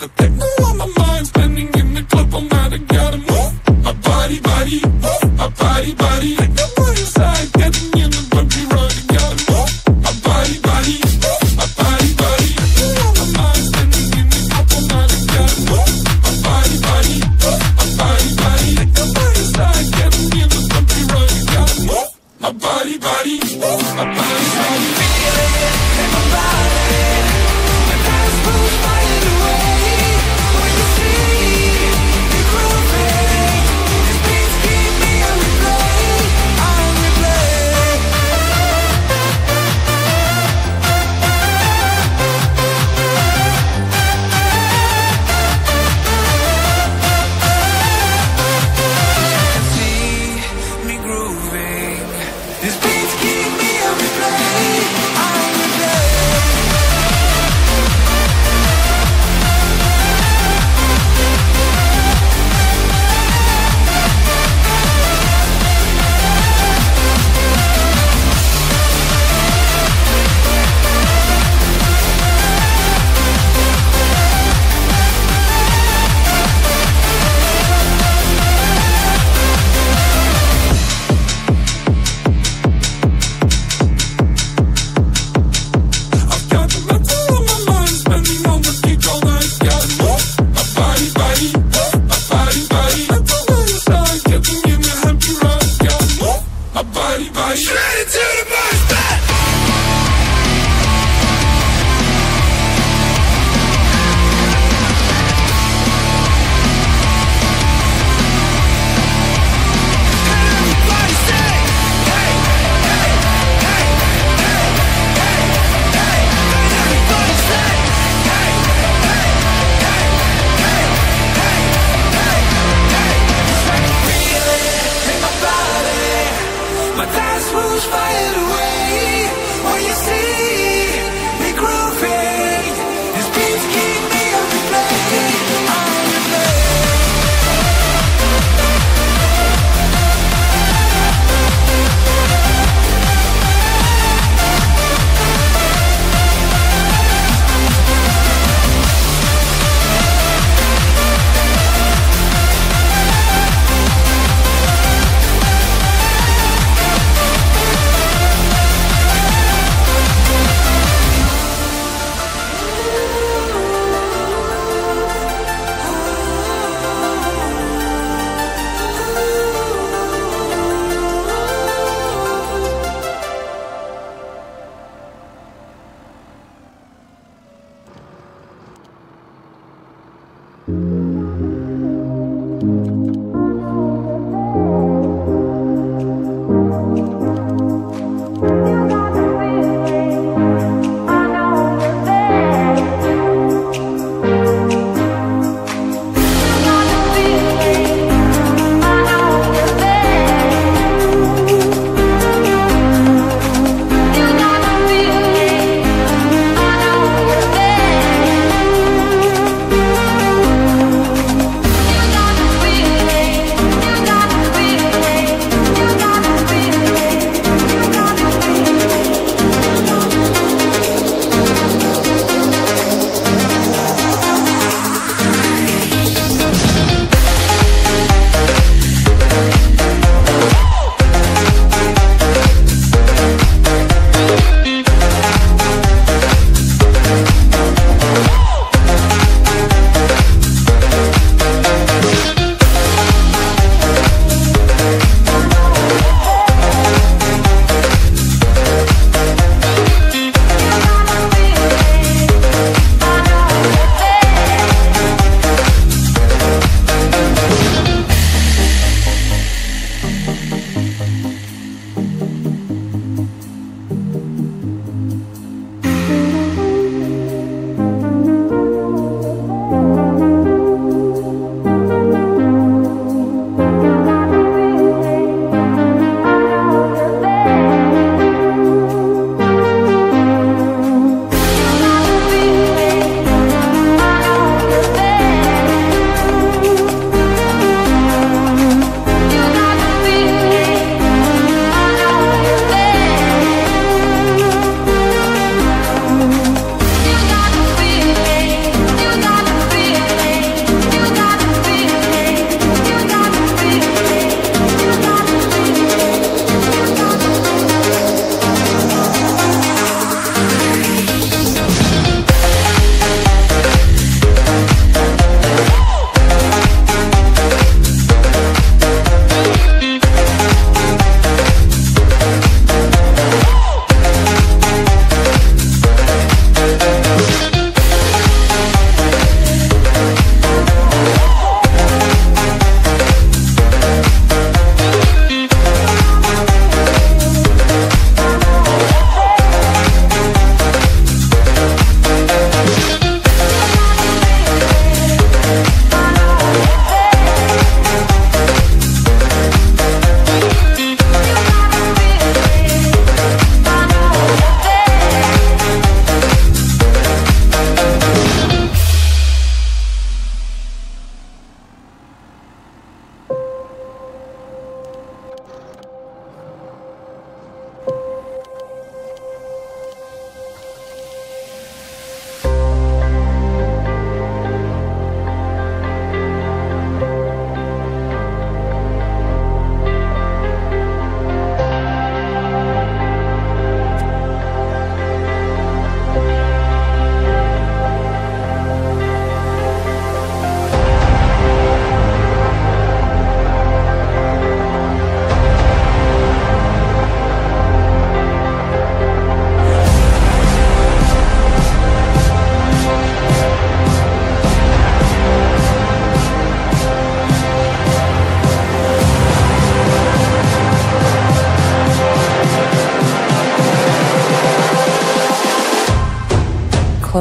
like a techno on my mind. Standing in the club, I'm out, I gotta move. My body, body, move. My body, body, techno on your side.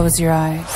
Close your eyes.